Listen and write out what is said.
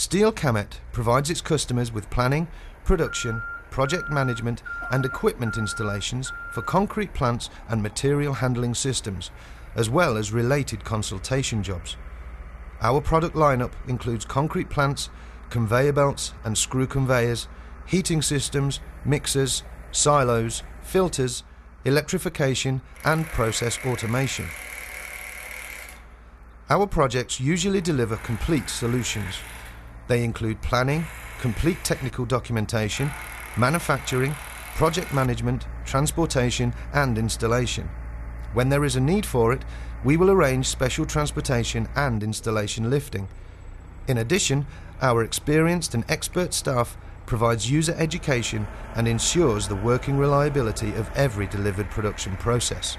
Steelkamet provides its customers with planning, production, project management and equipment installations for concrete plants and material handling systems, as well as related consultation jobs. Our product lineup includes concrete plants, conveyor belts and screw conveyors, heating systems, mixers, silos, filters, electrification and process automation. Our projects usually deliver complete solutions. They include planning, complete technical documentation, manufacturing, project management, transportation and installation. When there is a need for it, we will arrange special transportation and installation lifting. In addition, our experienced and expert staff provides user education and ensures the working reliability of every delivered production process.